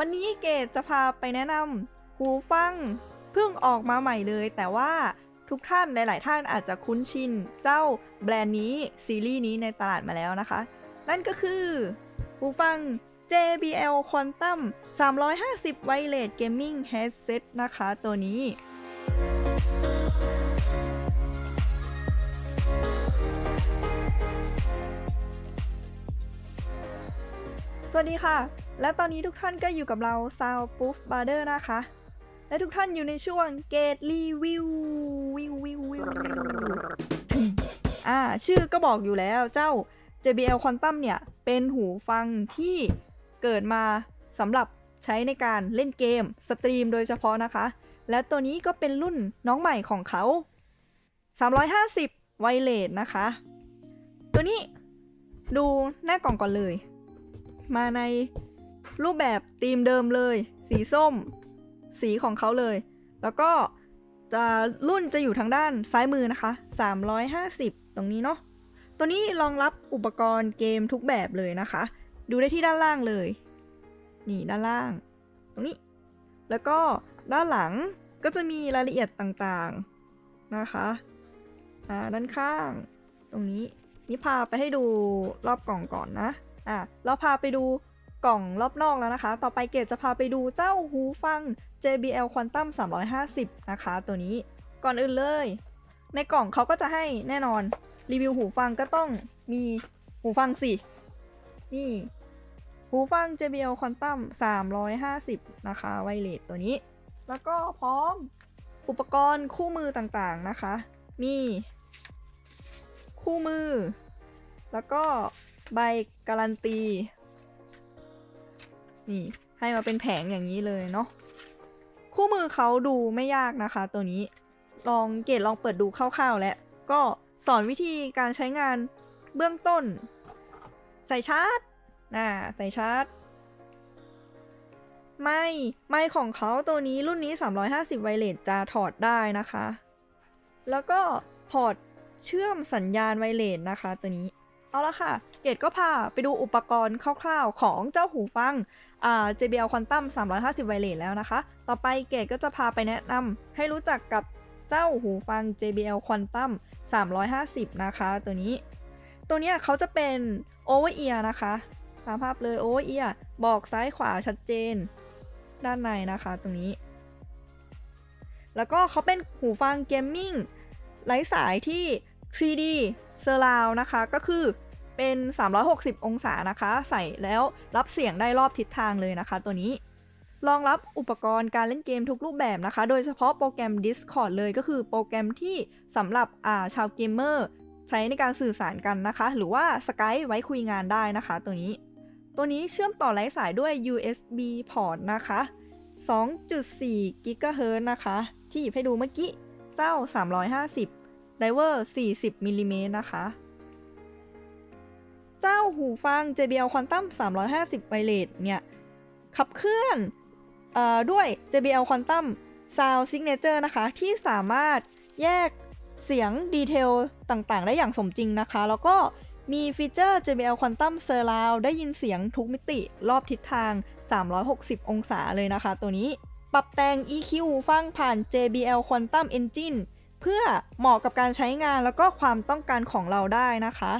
วันนี้เกดจะพาไปแนะนำหูฟังเพิ่งออกมาใหม่เลย แต่ว่าทุกท่านหลาย ๆ ท่านอาจจะคุ้นชิน เจ้าแบรนด์นี้ซีรีส์นี้ในตลาดมาแล้วนะคะ นั่นก็คือหูฟัง JBL Quantum 350 Wireless Gaming Headset นะคะ ตัวนี้ สวัสดีค่ะ และตอนนี้ทุกท่านก็อยู่กับเรา Soundproof Brother นะคะ และทุกท่านอยู่ในช่วงเกตรีวิววิววิววิวอ่าชื่อก็บอกอยู่แล้วเจ้า JBL Quantum เนี่ย เป็นหูฟังที่เกิดมาสำหรับใช้ในการเล่นเกมสตรีมโดยเฉพาะนะคะ และตัวนี้ก็เป็นรุ่นน้องใหม่ของเขา 350 Wireless นะคะ ตัวนี้ดูหน้ากล่องก่อนเลย มาใน รูปแบบธีมเดิมเลย สีส้ม สีของเขาเลย แล้วก็จะรุ่นจะอยู่ทางด้านซ้ายมือนะคะ 350 ตรงนี้เนาะตัวนี้รองรับอุปกรณ์เกมทุกแบบเลยนะคะ ดูได้ที่ด้านล่างเลย นี่ด้านล่าง ตรงนี้ แล้วก็ด้านหลังก็จะมีรายละเอียดต่างๆนะคะอ่าด้านข้าง ตรงนี้นี่พาไปให้ดูรอบกล่องก่อนนะอะเราพาไปดู กล่องรอบนอกแล้วนะคะ ต่อไปเกดจะพาไปดูเจ้าหูฟัง JBL Quantum 350 นะคะ ตัวนี้ ก่อนอื่นเลย ในกล่องเขาก็จะให้แน่นอน รีวิวหูฟังก็ต้องมีหูฟังสิ นี่ หูฟัง JBL Quantum 350 นะคะ ไวเลสตัวนี้ แล้วก็พร้อมอุปกรณ์คู่มือต่างๆนะคะ มี คู่มือ แล้วก็ใบการันตี นี่ให้มาเป็นแผงอย่างนี้เลยเนาะคู่มือเขาดูไม่ยากนะคะ ตัวนี้ลองเกดลองเปิดดูคร่าวๆแล้วก็สอนวิธีการใช้งานเบื้องต้น ใส่ชาร์จน่าใส่ชาร์จไม่ไม่ของเขาตัวนี้รุ่นนี้ 350 ไวเลสจะถอดได้นะคะ แล้วก็พอร์ตเชื่อมสัญญาณไวเลสนะคะตัวนี้ เอาละค่ะ เกดก็พาไปดูอุปกรณ์คร่าวๆ ของเจ้าหูฟัง JBL Quantum 350ไวเลสแล้วนะคะ ต่อไปเกดก็จะพาไปแนะนำให้รู้จักกับเจ้าหูฟัง JBL Quantum 350 นะคะ ตัวนี้ ตัวนี้เขาจะเป็น over ear นะคะตามภาพเลย over ear บอกซ้ายขวาชัดเจน ด้านในนะคะตรงนี้ แล้วก็เขาเป็นหูฟังเกมมิ่งไร้สายที่ 3D Surround นะคะก็คือเป็น 360 องศานะคะ ใส่แล้วรับเสียงได้รอบทิศทางเลยนะคะ ตัวนี้รองรับอุปกรณ์การเล่นเกมทุกรูปแบบนะคะ โดยเฉพาะโปรแกรม Discord เลยก็คือโปรแกรมที่สำหรับอ่าชาวเกมเมอร์ใช้ในการสื่อสารกันนะคะ หรือว่า Skype ไว้คุยงานได้นะคะ ตัวนี้ ตัวนี้เชื่อมต่อไร้สายด้วย USB port นะคะ 2.4 GHz นะคะ ที่หยิบให้ดูเมื่อกี้ เจ้า 350 driver 40มิลลิเมตรนะคะ เจ้าหูฟัง JBL Quantum 350 Wireless เนี่ย ขับเคลื่อนอด้วย JBL Quantum Sound Signature นะคะ ที่สามารถแยกเสียง detail ต่างๆ ได้อย่างสมจริงนะคะ แล้วก็มีฟีเจอร์ JBL Quantum Surround ได้ยินเสียงทุกมิติรอบทิศทาง 360 องศาเลยนะคะ ตัวนี้ ปรับแต่ง EQ ฟังผ่าน JBL Quantum Engine เพื่อเหมาะกับการใช้งานแล้วก็ความต้องการของเราได้นะคะ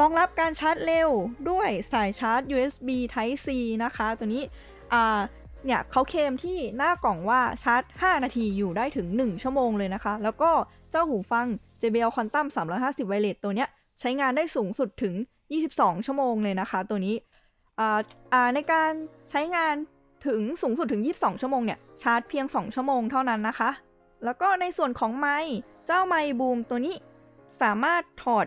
รองรับการชาร์จเร็วด้วยสายชาร์จ USB Type C นะคะ ตัวนี้เนี่ยเขาเคมที่หน้ากล่องว่าชาร์จ 5 นาทีอยู่ได้ถึง 1 ชั่วโมงเลยนะคะ แล้วก็เจ้าหูฟัง JBL Quantum 350 Wireless ตัวเนี้ยใช้งานได้สูงสุดถึง 22 ชั่วโมงเลยนะคะ ตัวนี้ในการใช้งานถึงสูงสุดถึง 22 ชั่วโมงเนี่ยชาร์จเพียง 2 ชั่วโมงเท่านั้นนะคะ แล้วก็ในส่วนของไมค์เจ้าไมค์บูมตัวนี้สามารถถอด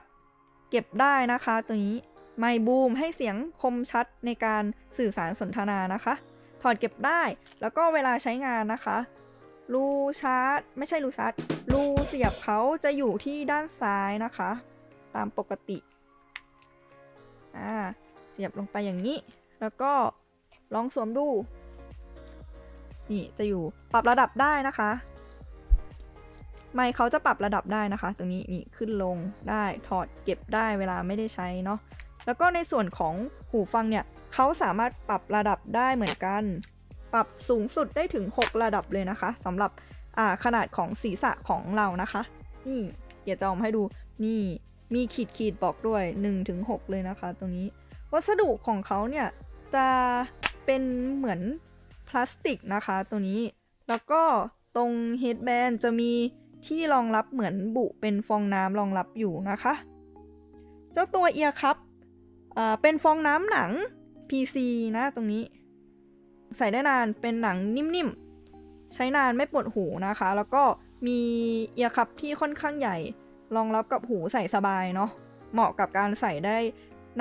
เก็บได้นะคะตัวนี้ไมค์บูมให้เสียงคมชัดในการสื่อสารสนทนานะคะ ถอดเก็บได้ แล้วก็เวลาใช้งานนะคะ รูชาร์จ ไม่ใช่รูชาร์จ รูเสียบเขาจะอยู่ที่ด้านซ้ายนะคะ ตามปกติ อ่า เสียบลงไปอย่างนี้ แล้วก็ลองสวมดู นี่จะอยู่ปรับระดับได้นะคะ ไมค์เขาจะปรับระดับได้นะคะ ตรงนี้นี่ขึ้นลงได้ถอดเก็บได้เวลาไม่ได้ใช้เนาะแล้วก็ในส่วนของหูฟังเนี่ยเขาสามารถปรับระดับได้เหมือนกัน ปรับสูงสุดได้ถึง 6 ระดับเลยนะคะสำหรับขนาดของศีรษะของเรานะคะ นี่เดี๋ยวจะเอามาให้ดูนี่มีขีดขีดบอกด้วย 1-6 เลยนะคะ ตรงนี้ วัสดุของเขาเนี่ยจะเป็นเหมือนพลาสติกนะคะ ตัวนี้ แล้วก็ตรงเฮดแบนจะมี ที่รองรับเหมือนบุเป็นฟองน้ำรองรับอยู่นะคะ เจ้าตัวเอียร์คัพเป็นฟองน้ำหนัง PC นะตรงนี้ ใส่ได้นานเป็นหนังนิ่มๆ ใช้นานไม่ปวดหูนะคะ แล้วก็มีเอียร์คัพที่ค่อนข้างใหญ่ รองรับกับหูใส่สบายเนาะเหมาะกับการใส่ได้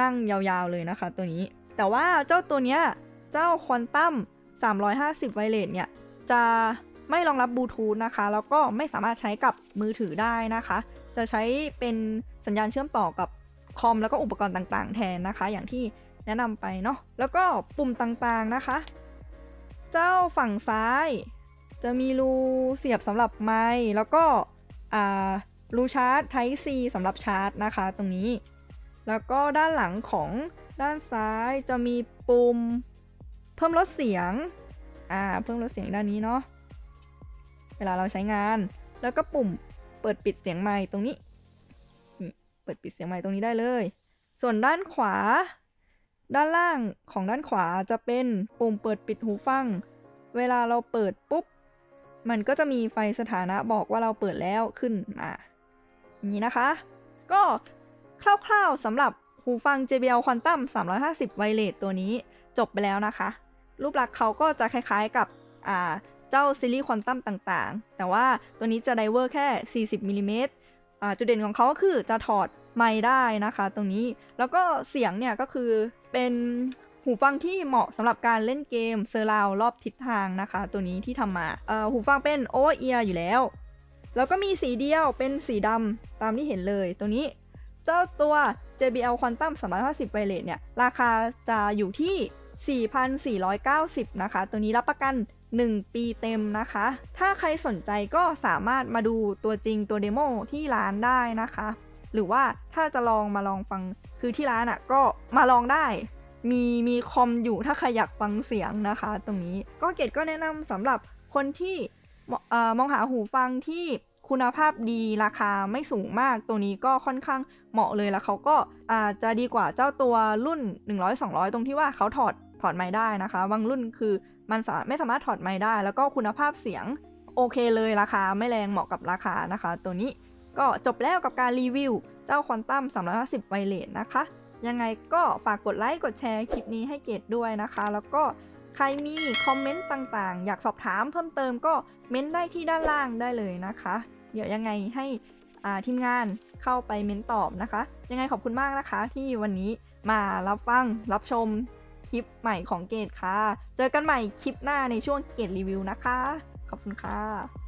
นั่งยาวๆเลยนะคะ ตัวนี้ แต่ว่าเจ้าตัวเนี้ย เจ้าควอนตัม350 ไวเลสเนี่ย จะ ไม่รองรับบลูทูธนะคะ แล้วก็ไม่สามารถใช้กับมือถือได้นะคะ จะใช้เป็นสัญญาณเชื่อมต่อกับคอมแล้วก็อุปกรณ์ต่างๆ แทนนะคะ อย่างที่แนะนำไปเนาะแล้วก็ปุ่มต่างๆนะคะ เจ้าฝั่งซ้าย จะมีรูเสียบสำหรับไมค์แล้วก็รูชาร์จ Type C สำหรับชาร์จนะคะ ตรงนี้ แล้วก็ด้านหลังของด้านซ้ายจะมีปุ่มเพิ่มลดเสียงอ่าเพิ่มลดเสียงด้านนี้เนาะ วลาเราใช้งาน แล้วก็ปุ่มเปิดปิดเสียงไมค์ตรงนี้ เปิดปิดเสียงไมค์ตรงนี้ได้เลย ส่วนด้านขวา ด้านล่างของด้านขวาจะเป็นปุ่มเปิดปิดหูฟัง เวลาเราเปิดปุ๊บ มันก็จะมีไฟสถานะบอกว่าเราเปิดแล้วขึ้นมาอย่างนี้นะคะ ก็คร่าวๆสำหรับหูฟัง JBL Quantum 350 Wireless ตัวนี้จบไปแล้วนะคะ รูปลักษณ์เขาก็จะคล้ายๆกับอ่า เจ้าซีรีส์ควอนตัมต่างๆ แต่ว่าตัวนี้จะ driver แค่ 40มิลลิเมตรอ่าจุดเด่นของเขาก็คือจะถอดไมค์ได้นะคะตรงนี้ แล้วก็เสียงเนี่ยก็คือเป็นหูฟังที่เหมาะสำหรับการเล่นเกม surround รอบทิศทางนะคะ ตัวนี้ที่ทำมาอ่อหูฟังเป็น over-ear อยู่แล้ว แล้วก็มีสีเดียวเป็นสีดำตามที่เห็นเลยตัวนี้ เจ้าตัว JBL Quantum 350 Wireless เนี่ย ราคาจะอยู่ที่ 4,490 นะคะ ตัวนี้รับประกัน 1 ปีเต็มนะคะ ถ้าใครสนใจก็สามารถมาดูตัวจริงตัวเดโมที่ร้านได้นะคะ หรือว่าถ้าจะลองมาลองฟังคือที่ร้านอะก็มาลองได้ มีมีคอมอยู่ถ้าใครอยากฟังเสียงนะคะ ตรงนี้ก็เกดก็แนะนำสำหรับคนที่มออมองหาหูฟังที่คุณภาพดีราคาไม่สูงมากตัวนี้ก็ค่อนข้างเหมาะเลยแล้วเขาก็อาจจะดีกว่าเจ้าตัวรุ่น 100-200 ตรงที่ว่าเขาถอดถอดไม้ได้นะคะ บางรุ่นคือ มันไม่สามารถถอดไม้ได้ แล้วก็คุณภาพเสียงโอเคเลยราคาไม่แรงเหมาะกับราคานะคะ ตัวนี้ก็จบแล้วกับการรีวิว เจ้าควอนตัม350ไวเลสนะคะ ยังไงก็ฝากกดไลค์กดแชร์คลิปนี้ให้เกดด้วยนะคะ แล้วก็ใครมีคอมเมนต์ต่างๆ อยากสอบถามเพิ่มเติมก็เม้นได้ที่ด้านล่างได้เลยนะคะ เดี๋ยวยังไงให้ทีมงานเข้าไปเม้นตอบนะคะ ยังไงขอบคุณมากนะคะ ที่วันนี้มารับฟังรับชม ลิปใหม่ของเกดค่ะ เจอกันใหม่คลิปหน้าในช่วงเกดรีวิวนะคะ ขอบคุณค่ะ